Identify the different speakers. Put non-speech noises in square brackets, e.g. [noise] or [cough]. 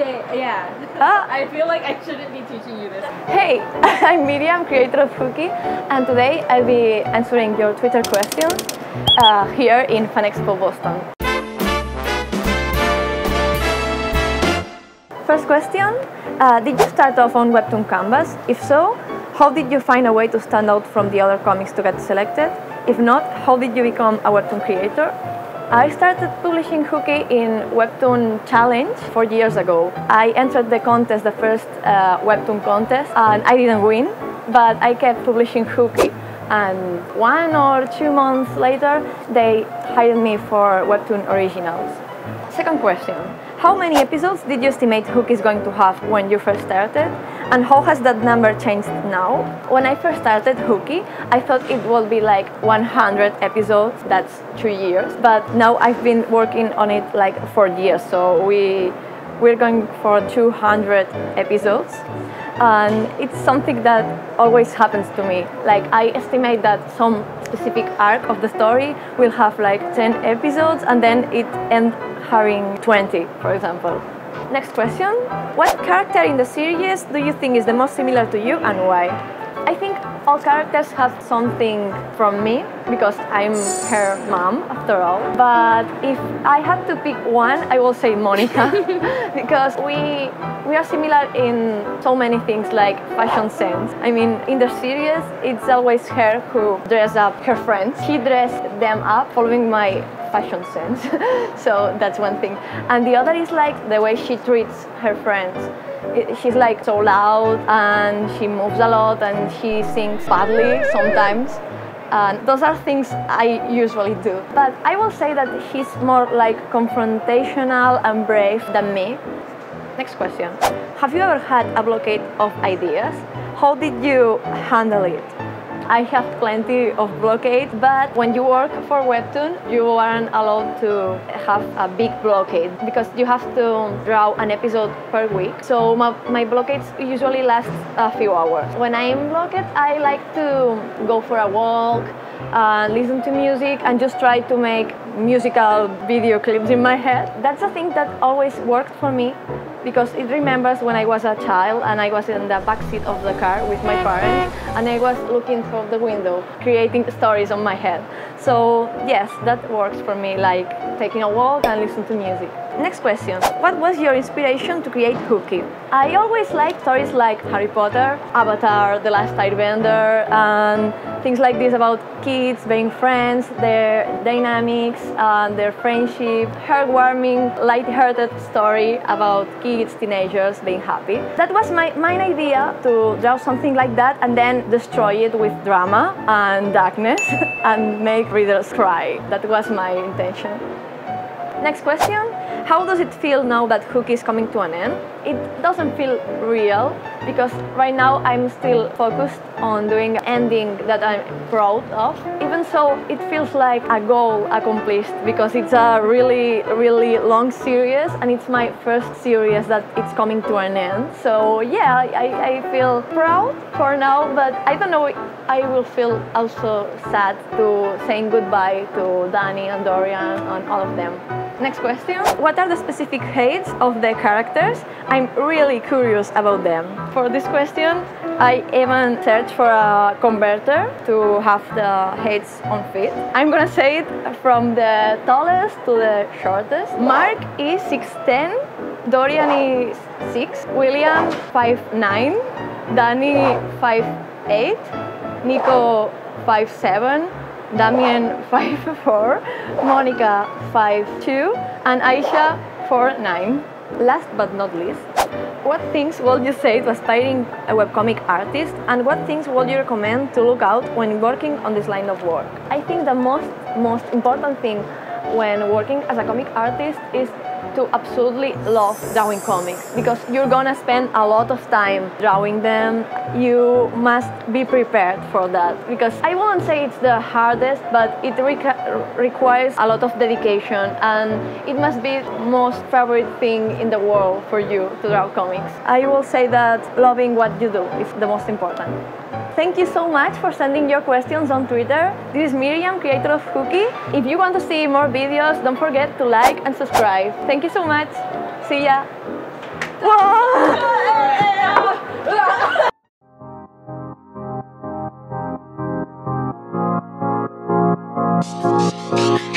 Speaker 1: Yeah, yeah.
Speaker 2: Ah.
Speaker 1: I feel like I shouldn't be teaching you this.
Speaker 2: Hey, [laughs] I'm Miriam, creator of Hooky, and today I'll be answering your Twitter questions uh, here in Fan Expo Boston. First question uh, Did you start off on Webtoon Canvas? If so, how did you find a way to stand out from the other comics to get selected? If not, how did you become a Webtoon creator? I started publishing Hooky in Webtoon Challenge four years ago. I entered the contest, the first uh, Webtoon contest, and I didn't win, but I kept publishing Hooky. And one or two months later, they hired me for Webtoon Originals. Second question How many episodes did you estimate Hooky is going to have when you first started? And how has that number changed now? When I first started Hooky, I thought it would be like 100 episodes, that's three years. But now I've been working on it like four years, so we, we're going for 200 episodes and it's something that always happens to me. Like I estimate that some specific arc of the story will have like 10 episodes and then it ends having 20, for example. Next question. What character in the series do you think is the most similar to you and why? I think all characters have something from me because I'm her mom after all. But if I had to pick one, I will say Monica [laughs] because we we are similar in so many things like fashion sense. I mean, in the series, it's always her who dress up her friends. She dressed them up following my fashion sense. [laughs] so that's one thing. And the other is like the way she treats her friends. She's like so loud and she moves a lot and she sings badly sometimes. And those are things I usually do. But I will say that she's more like confrontational and brave than me. Next question. Have you ever had a blockade of ideas? How did you handle it? I have plenty of blockades, but when you work for Webtoon, you aren't allowed to have a big blockade because you have to draw an episode per week. So my, my blockades usually last a few hours. When I'm blocked, I like to go for a walk, uh, listen to music, and just try to make musical video clips in my head. That's the thing that always worked for me because it remembers when I was a child and I was in the back seat of the car with my parents and I was looking through the window, creating stories on my head. So yes, that works for me, like taking a walk and listen to music. Next question. What was your inspiration to create Hooky? I always like stories like Harry Potter, Avatar, The Last Airbender, and things like this about kids being friends, their dynamics, and their friendship, heartwarming, light-hearted story about kids, teenagers being happy. That was my main idea to draw something like that and then destroy it with drama and darkness [laughs] and make readers cry. That was my intention. Next question. How does it feel now that Hooky is coming to an end? It doesn't feel real because right now I'm still focused on doing an ending that I'm proud of. Even so, it feels like a goal accomplished because it's a really, really long series and it's my first series that it's coming to an end. So yeah, I, I feel proud for now, but I don't know, I will feel also sad to saying goodbye to Danny and Dorian and all of them. Next question. What are the specific hates of the characters? I'm really curious about them. For this question, I even searched for a converter to have the hates on fit. I'm gonna say it from the tallest to the shortest. Mark is 6'10, Dorian is 6, William 5'9, Danny 5'8, Nico 5'7, Damien 5'4, [laughs] Monica 5'2, and Aisha 4'9. Last but not least, what things would you say to aspiring webcomic artist and what things would you recommend to look out when working on this line of work? I think the most most important thing when working as a comic artist is to absolutely love drawing comics because you're gonna spend a lot of time drawing them. You must be prepared for that because I won't say it's the hardest, but it requires a lot of dedication and it must be most favorite thing in the world for you to draw comics. I will say that loving what you do is the most important. Thank you so much for sending your questions on Twitter. This is Miriam, creator of Hooky. If you want to see more videos, don't forget to like and subscribe. Thank you so much. See ya. [laughs]